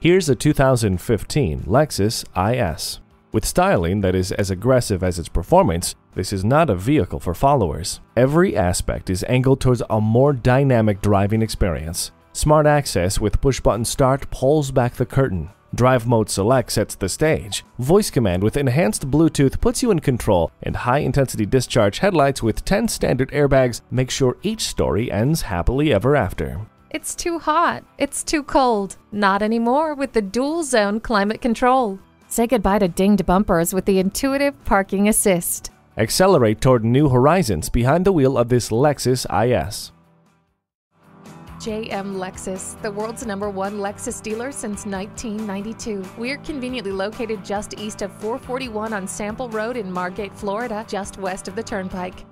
Here's a 2015 Lexus IS. With styling that is as aggressive as its performance, this is not a vehicle for followers. Every aspect is angled towards a more dynamic driving experience. Smart Access with push button start pulls back the curtain. Drive Mode Select sets the stage. Voice Command with enhanced Bluetooth puts you in control, and High Intensity Discharge headlights with 10 standard airbags make sure each story ends happily ever after. It's too hot. It's too cold. Not anymore with the dual zone climate control. Say goodbye to dinged bumpers with the intuitive parking assist. Accelerate toward new horizons behind the wheel of this Lexus IS. JM Lexus, the world's number one Lexus dealer since 1992. We're conveniently located just east of 441 on Sample Road in Margate, Florida, just west of the Turnpike.